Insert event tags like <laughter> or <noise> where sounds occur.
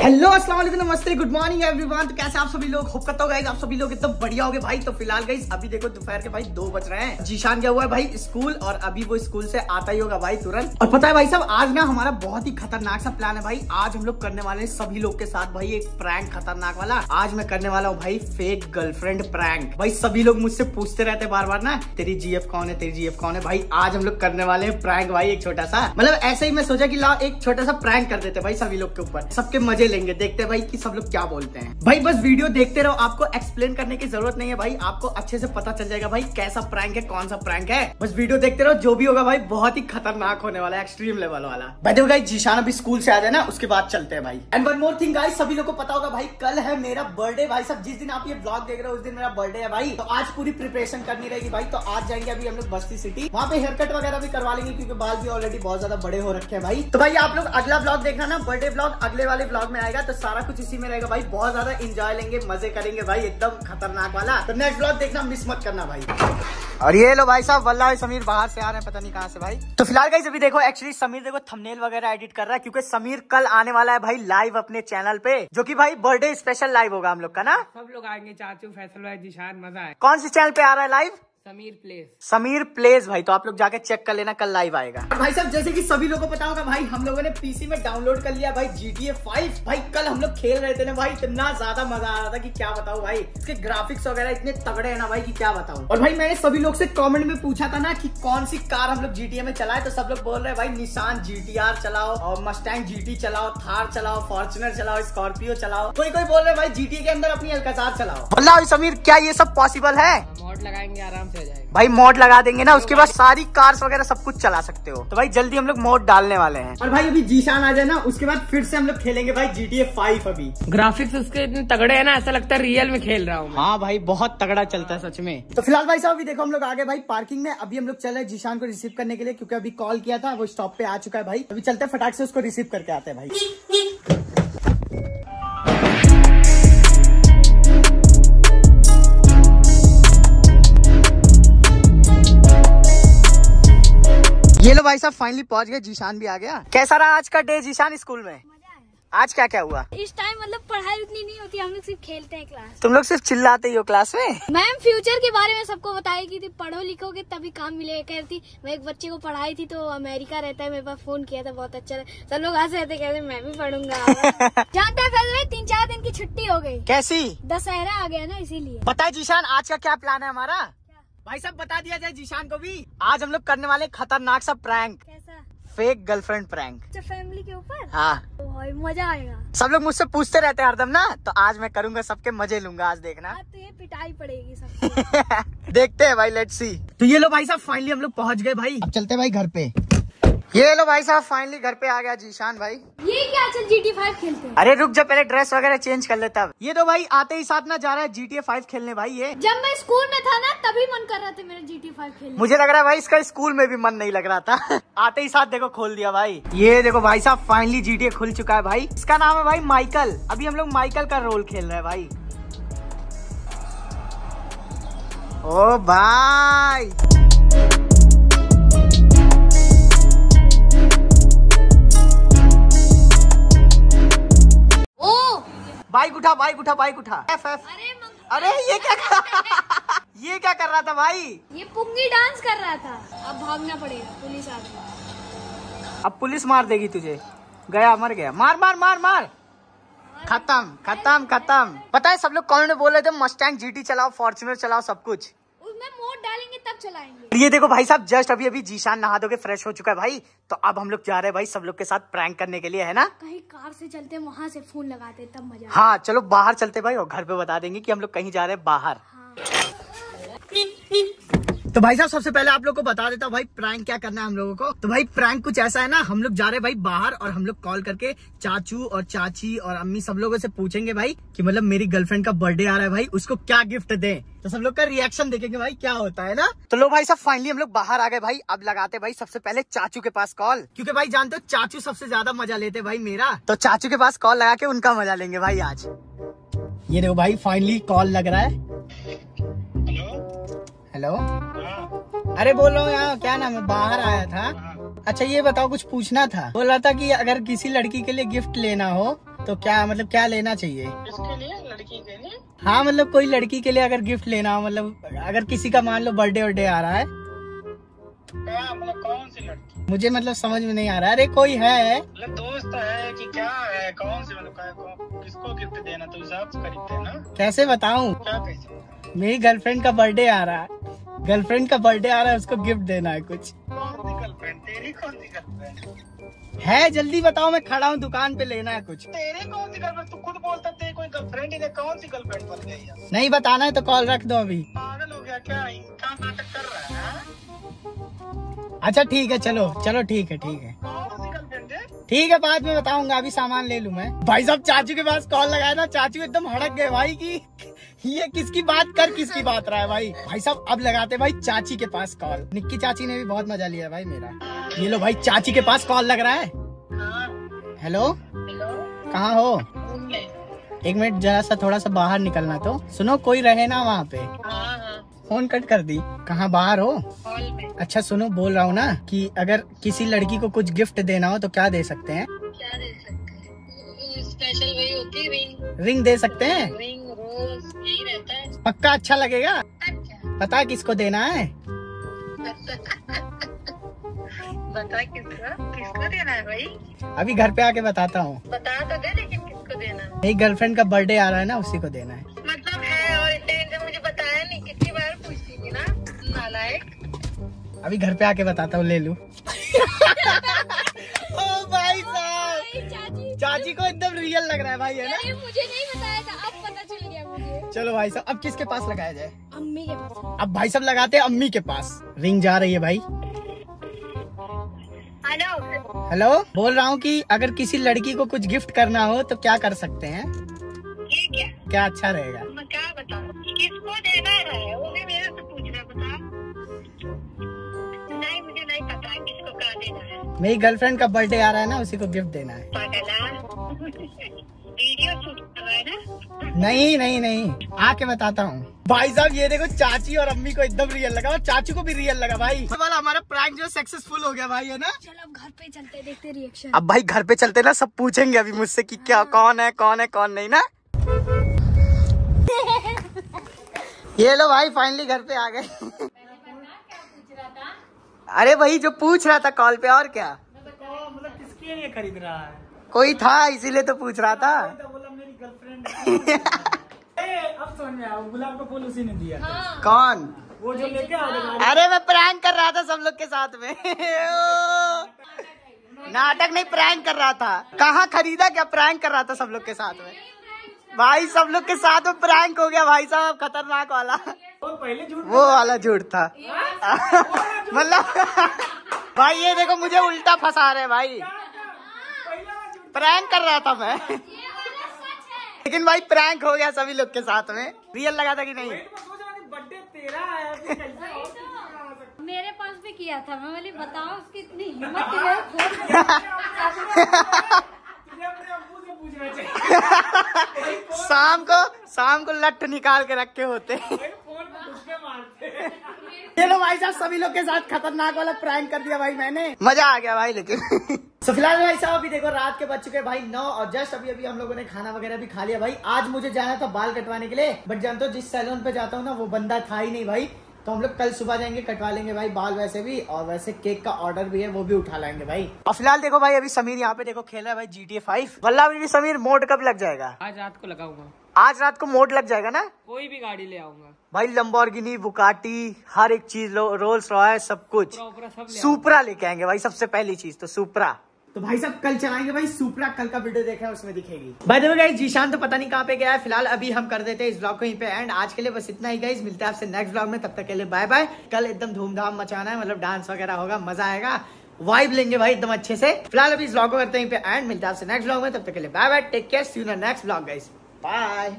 Hello अस्सलाम वालेकुम, नमस्ते गुड मॉर्निंग एवरीवन तो कैसे आप सभी लोग? होप करता हूँ आप सभी लोग एकदम बढ़िया हो गए भाई। तो फ़िलहाल गई अभी देखो दोपहर के भाई दो बज रहे हैं। जीशान गया हुआ है भाई? स्कूल और अभी वो स्कूल से आता ही होगा भाई तुरंत। और पता है भाई साहब, आज ना हमारा बहुत ही खतरनाक सा प्लान है भाई। आज हम लोग करने वाले हैं सभी लोग के साथ भाई एक प्रैंक खतरनाक वाला। आज मैं करने वाला हूँ भाई फेक गर्लफ्रेंड प्रैंक भाई सभी लोग मुझसे पूछते रहते बार बार ना, तेरी जीएफ कौन है? तेरी जीएफ कौन है? भाई आज हम लोग करने वाले हैं प्रैंक भाई एक छोटा सा। मतलब ऐसे ही मैं सोचा की लाओ एक छोटा सा प्रैंक कर देते भाई सभी लोग के ऊपर। सबके मज़े लेंगे। देखते हैं भाई कि सब लोग क्या बोलते हैं। भाई, बस वीडियो देखते रहो। आपको एक्सप्लेन करने की ज़रूरत नहीं है भाई। आपको अच्छे से पता चल जाएगा भाई कैसा प्रैंक है, कौन सा प्रैंक है। बस वीडियो देखते रहो। जो भी होगा भाई, बहुत ही खतरनाक होने वाला है एक्सट्रीम लेवल वाला। बैठे भाई जीशान अभी स्कूल से आ जाए ना, उसके बाद चलते हैं भाई। And one more thing guys सभी लोग को पता होगा भाई, कल है मेरा बर्थडे भाई सब जिस दिन आप ये ब्लॉग देख रहे हो, उस दिन मेरा बर्थडे है भाई। तो आज पूरी प्रिपरेशन करनी रहेगी भाई। तो आज जाएँगे अभी हम लोग बस्ती सिटी वहाँ पे हेयर कट वगैरह भी करवा लेंगे, क्योंकि बाल भी ऑलरेडी बहुत ज़्यादा बड़े हो रखे हैं भाई। तो भाई, आप लोग अगला ब्लॉग देखना ना। बर्थडे ब्लॉग अगले वाले ब्लॉग में आएगा तो सारा कुछ इसी में रहेगा। भाई बहुत ज़्यादा इंजॉय लेंगे मज़े करेंगे भाई एकदम खतरनाक वाला। तो नेक्स्ट ब्लॉग देखना मिस मत करना भाई। और ये लो भाई साहब वल्ला समीर बाहर से आ रहे हैं पता नहीं कहाँ से भाई। तो फ़िलहाल गाइस अभी देखो एक्चुअली समीर देखो थंबनेल वगैरह एडिट कर रहा है क्योंकि समीर कल आने वाला है भाई लाइव अपने चैनल पे जो कि भाई बर्थडे स्पेशल लाइव होगा हम लोग का ना? सब लोग आएँगे चाचू फैसल भाई जिशान मज़ा है कौन से चैनल पे आ रहा है live Sameer plays. Sameer plays भाई तो आप लोग जाके चेक कर लेना कल लाइव आएगा। भाई साहब जैसे कि सभी लोगों को पता होगा भाई हम लोगों ने पीसी में डाउनलोड कर लिया भाई GTA 5 भाई कल हम लोग खेल रहे थे ना भाई इतना ज़्यादा मज़ा आ रहा था कि क्या बताऊँ भाई इसके ग्राफिक्स वगैरह इतने तगड़े हैं ना भाई कि क्या बताऊँ। और भाई मैंने सभी लोग से कॉमेंट में पूछा था ना कि कौन सी कार हम लोग जीटीए में चलाए तो सब लोग बोल रहे भाई निशान GTR चलाओ और मस्टैंग GT चलाओ थार चलाओ फॉर्चुनर चलाओ स्कॉर्पियो चलाओ। कोई कोई बोल रहे भाई GTA के अंदर अपनी अलकजार चलाओ। अल्लाह समीर क्या ये सब पॉसिबल है? मॉड लगाएँगे आराम से। हो जाएगा भाई मॉड लगा देंगे ना उसके बाद सारी कार्स वगैरह सब कुछ चला सकते हो। तो भाई जल्दी हम लोग मोड डालने वाले हैं। और भाई अभी जीशान आ जाए ना उसके बाद फिर से हम लोग खेलेंगे भाई जी टी फाइव अभी। ग्राफिक्स उसके इतने तगड़े हैं ना ऐसा लगता है रियल में खेल रहा हूँ हाँ भाई बहुत तगड़ा चलता है सच में। तो फ़िलहाल भाई साहब अभी देखो हम लोग आगे भाई पार्किंग में अभी हम लोग चले जीशान को रिसीव करने के लिए क्योंकि अभी कॉल किया था वो स्टॉप पे आ चुका है भाई। अभी चलते फटाक से उसको रिसीव करके आते हैं भाई। ये लो भाई साहब फाइनली पहुँच गए जीशान भी आ गया। कैसा रहा आज का डे जीशान स्कूल में? आज क्या क्या हुआ? इस टाइम मतलब पढ़ाई उतनी नहीं होती हम लोग सिर्फ़ खेलते हैं क्लास तुम लोग सिर्फ़ चिल्लाते ही हो क्लास में? मैम फ्यूचर के बारे में सबको बताएगी थी पढ़ो लिखोगे तभी काम मिलेगा। कह थी मैं एक बच्चे को पढ़ाई थी तो अमेरिका रहता है मेरे पास फ़ोन किया था बहुत अच्छा। सब लोग हंस रहे थे कहते मैं भी पढ़ूँगा। <laughs> जानते हैं तीन चार दिन की छुट्टी हो गई। कैसी? दशहरा आ गया ना इसीलिए। पता है जीशान आज का क्या प्लान है हमारा? भाई साहब बता दिया जाए जीशान को भी। आज हम लोग करने वाले खतरनाक सा प्रैंक। कैसा? Fake girlfriend prank. अच्छा फैमिली के ऊपर? हाँ। भाई मज़ा आएगा। सब लोग मुझसे पूछते रहते हैं हरदम ना। तो आज मैं करूँगा सबके मज़े लूँगा आज देखना। आज तो ये पिटाई पड़ेगी सब <laughs> देखते हैं भाई लेट्स सी तो ये लो भाई साहब फाइनली हम लोग पहुँच गए भाई। अब चलते हैं भाई घर पे। ये लो भाई साहब फाइनली घर पे आ गया जीशान भाई। ये क्या चल जी टी फाइव खेलते हैं? अरे रुक जा पहले ड्रेस वगैरह चेंज कर लेता अब। ये तो भाई आते ही साथ ना जा रहा है जी टी फाइव खेलने भाई ये। जब मैं स्कूल में था ना तभी मन कर रहा था मेरा जी टी फाइव खेलने। मुझे लग रहा है भाई इसका स्कूल में भी मन नहीं लग रहा था। <laughs> आते ही साथ देखो खोल दिया भाई। ये देखो भाई साहब फाइनली जीटीए खुल चुका है भाई। इसका नाम है भाई माइकल अभी हम लोग माइकल का रोल खेल रहे हैं भाई। ओ भाई। बाइक उठा बाइक उठा बाइक उठा। एफ़ एफ़ अरे अरे ये क्या कर... <laughs> ये क्या कर रहा था भाई? ये पुंगी डांस कर रहा था। अब भागना पड़ेगा पुलिस आ गई। अब पुलिस मार देगी तुझे। गया मर गया। मार मार मार मार। खत्म खत्म खत्म। पता है सब लोग कौन बोल रहे थे मस्टैंग जीटी चलाओ फॉर्चुनर चलाओ सब कुछ। डालेंगे तब चलाएँगे। ये देखो भाई साहब जस्ट अभी अभी जीशान नहा धो के फ्रेश हो चुका है भाई। तो अब हम लोग जा रहे हैं भाई सब लोग के साथ प्रैंक करने के लिए है ना? कहीं कार से चलते वहाँ से फ़ोन लगाते तब मज़ा हाँ चलो बाहर चलते भाई और घर पे बता देंगे की हम लोग कहीं जा रहे हैं बाहर। हाँ। तो भाई साहब सबसे पहले आप लोग को बता देता हूँ भाई प्रैंक क्या करना है हम लोगों को? तो भाई प्रैंक कुछ ऐसा है ना हम लोग जा रहे भाई बाहर और हम लोग कॉल करके चाचू और चाची और अम्मी सब लोगों से पूछेंगे भाई कि मतलब मेरी गर्लफ्रेंड का बर्थडे आ रहा है भाई उसको क्या गिफ्ट दें? तो सब लोग का रिएक्शन देखेंगे भाई क्या होता है ना? तो लो भाई साहब फाइनली हम लोग बाहर आ गए भाई अब लगाते भाई सबसे पहले चाचू के पास कॉल क्योंकि भाई जानते हो चाचू सबसे ज़्यादा मज़ा लेते भाई मेरा। तो चाचू के पास कॉल लगा के उनका मज़ा लेंगे भाई आज। ये देखो भाई फाइनली कॉल लग रहा है। हेलो अरे बोलो यहाँ क्या नाम है? बाहर आया था। अच्छा ये बताओ कुछ पूछना था? बोला था कि अगर किसी लड़की के लिए गिफ्ट लेना हो तो क्या मतलब क्या लेना चाहिए? इसके लिए? लड़की के लिए? हाँ मतलब कोई लड़की के लिए अगर गिफ्ट लेना हो मतलब अगर किसी का मान लो बर्थडे वर्डे आ रहा है। मतलब कौन सी लड़की? मुझे मतलब समझ में नहीं आ रहा। अरे कोई है? मतलब दोस्त है कि क्या है? कौन सी मतलब किसको गिफ्ट देना? तो हिसाब से खरीदते ना। कैसे बताऊँ? क्या कैसे मेरी गर्लफ्रेंड का बर्थडे आ रहा है। गर्लफ्रेंड का बर्थडे आ रहा है उसको गिफ्ट देना है कुछ। कौन सी गर्लफ्रेंड तेरी कौन सी गर्लफ्रेंड है जल्दी बताओ मैं खड़ा हूँ दुकान पे लेना है कुछ। तेरी कौन सी गर्लफ्रेंड तू खुद बोलता तेरी कोई गर्लफ्रेंड ही नहीं कौन सी गर्लफ्रेंड बन गई है? नहीं बताना है तो कॉल रख दो अभी। पागल हो गया क्या? क्या नाटक कर रहा है? अच्छा ठीक है चलो चलो ठीक है ठीक है। कौन सी गर्लफ्रेंड ठीक है बाद में बताऊँगा अभी सामान ले लूँ मैं। भाई साहब चाचू के पास कॉल लगाया ना चाचू एकदम हड़क गए भाई की। ये किसकी बात कर किसकी बात रहा है भाई? भाई साहब अब लगाते भाई चाची के पास कॉल। निक्की चाची ने भी बहुत मज़ा लिया भाई मेरा। ये लो भाई चाची के पास कॉल लग रहा है। हाँ हेलो? हेलो? कहाँ हो? एक मिनट जरा सा थोड़ा सा बाहर निकलना तो। सुनो कोई रहे ना वहाँ पे। हाँ हाँ। फ़ोन कट कर दी। कहाँ बाहर हो? में। अच्छा सुनो बोल रहा हूँ ना कि अगर किसी लड़की को कुछ गिफ्ट देना हो तो क्या दे सकते हैं? क्या दे सकते हैं? स्पेशल वही होती है रिंग रिंग दे सकते हैं? रिंग यही रहता है। पक्का अच्छा लगेगा? अच्छा। पता है किसको देना है? बता किसको? किसको देना है भाई? अभी घर पे आके बताता हूँ। बता तो दे लेकिन किसको देना है? मेरी गर्लफ्रेंड का बर्थडे आ रहा है ना उसी को देना है। मतलब है और इतने मुझे बताया नहीं कितनी बार पूछती थी ना नालायक। अभी घर पे आके बताता हूँ ले लू। <laughs> ओ भाई साहब। चाची। चाची को एकदम रियल लग रहा है भाई है ना? मुझे नहीं बताया चलो भाई साहब अब किसके पास लगाया जाए? अम्मी के पास। अब भाई साहब लगाते हैं अम्मी के पास। रिंग जा रही है भाई। हेलो। हेलो बोल रहा हूँ कि अगर किसी लड़की को कुछ गिफ्ट करना हो तो क्या कर सकते हैं? ये क्या? क्या अच्छा रहेगा? मैं क्या बताऊँ? किसको देना है? वो भी मेरे से पूछ रहा बता। नहीं मुझे नहीं पता किसको क्या देना है। मेरी गर्लफ्रेंड का बर्थडे आ रहा है ना उसी को गिफ्ट देना है। नहीं नहीं नहीं। आके बताता हूँ। भाई साहब ये देखो चाची और अम्मी को एकदम रियल लगा। और चाची को भी रियल लगा भाई। वाला हमारा प्रैंक जो सक्सेसफुल हो गया भाई है ना? चलो अब घर पे चलते देखते रिएक्शन अब भाई घर पे चलते ना सब पूछेंगे अभी मुझसे कि क्या कौन है कौन है कौन नहीं ना? <laughs> ये लो भाई फाइनली घर पे आ गए। अरे वही जो पूछ रहा था कॉल पे और क्या? मतलब किसके लिए खरीद रहा है? कोई था इसीलिए तो पूछ रहा था तो बोला मेरी गर्लफ्रेंड अब समझ में आया गुलाब का फूल उसी ने दिया था कौन? वो जो लेके अरे मैं प्रैंक कर रहा था सब लोग के साथ में। नाटक नहीं प्रैंक कर रहा था। कहाँ खरीदा क्या? प्रैंक कर रहा था सब लोग के साथ में। भाई सब लोग के साथ में प्रैंक हो गया भाई साहब खतरनाक वाला। और पहले झूठ वो वाला झूठ था। मतलब भाई ये देखो मुझे उल्टा फंसा रहे भाई। प्रैंक कर रहा था मैं। लेकिन भाई प्रैंक हो गया सभी लोग के साथ में। रियल लगा था कि नहीं? सोच बर्थडे तेरा है है? मेरे पास भी किया था मैं बोली बताओ उसकी इतनी हिम्मत <laughs> <laughs> शाम को शाम को लठ निकाल के रखे होते। फ़ोन पे घुस के मारते। चलो भाई साहब सभी लोग के साथ खतरनाक वाला प्रैंक कर दिया भाई मैंने। मज़ा आ गया भाई लेकिन। तो फ़िलहाल भाई साहब अभी देखो रात के बज चुके भाई नौ और जस्ट अभी अभी हम लोगों ने खाना वगैरह भी खा लिया भाई। आज मुझे जाना था बाल कटवाने के लिए बट जानते हो जिस सैलून पे जाता हूँ ना वो बंदा था ही नहीं भाई। तो हम लोग कल सुबह जाएँगे कटवा लेंगे भाई बाल वैसे भी और वैसे केक का ऑर्डर भी है वो भी उठा लाएँगे भाई। और फ़िलहाल देखो भाई अभी समीर यहाँ पे देखो खेल रहा है भाई जी टी फाइव वल्ला अभी भी समीर मोड कब लग जाएगा? आज रात को लगाऊँगा। आज रात को मोड लग जाएगा ना? कोई भी गाड़ी ले आऊँगा। भाई लंबोर्गिनी बुकाटी हर एक चीज़ रोल्स रॉयस सब कुछ। सुपरा लेके आएँगे भाई सबसे पहली चीज़ तो सुपरा तो भाई साहब, कल चलाएँगे भाई, सुपरा कल का वीडियो देखा, उसमें दिखेगी। By the way guys Zeeshan तो पता नहीं कहाँ पे गया है, फ़िलहाल अभी हम कर देते हैं इस ब्लॉग को यहीं पे एंड आज के लिए बस इतना ही गाइस मिलते हैं आपसे नेक्स्ट ब्लॉग में, तब तक के लिए बाय बाय कल एकदम धूमधाम मचाना है मतलब डांस वगैरह होगा, मज़ा आएगा। वाइब लेंगे भाई एकदम अच्छे से। फ़िलहाल अभी इस ब्लॉग को करते हैं पे एंड मिलते हैं आपसे नेक्स्ट ब्लॉग में, तब तक के लिए bye bye take care see next blog guys bye